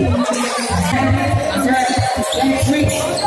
Attack, attack, retreat.